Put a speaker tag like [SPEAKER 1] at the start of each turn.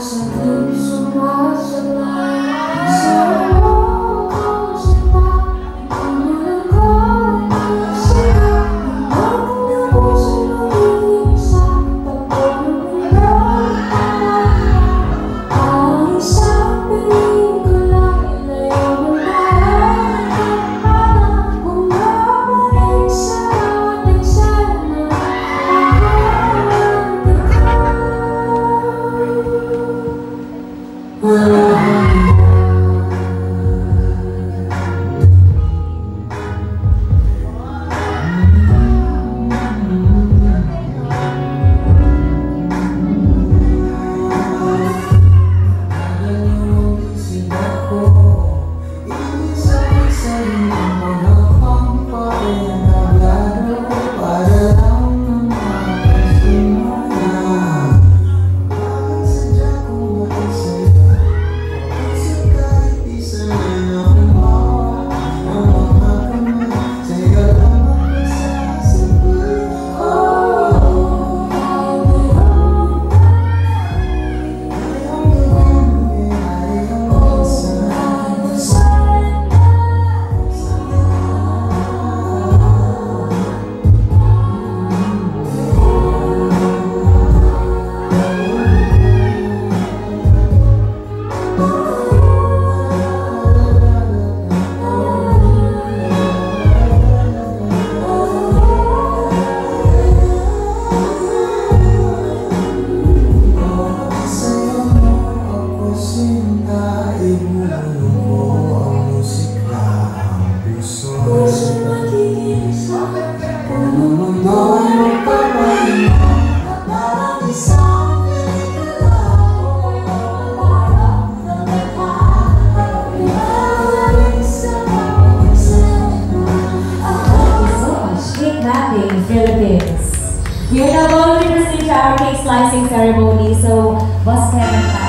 [SPEAKER 1] Shabbat Shalom, Shabbat Shalom. Oh. Philippines. We're now going to proceed to our cake slicing ceremony, so bus parents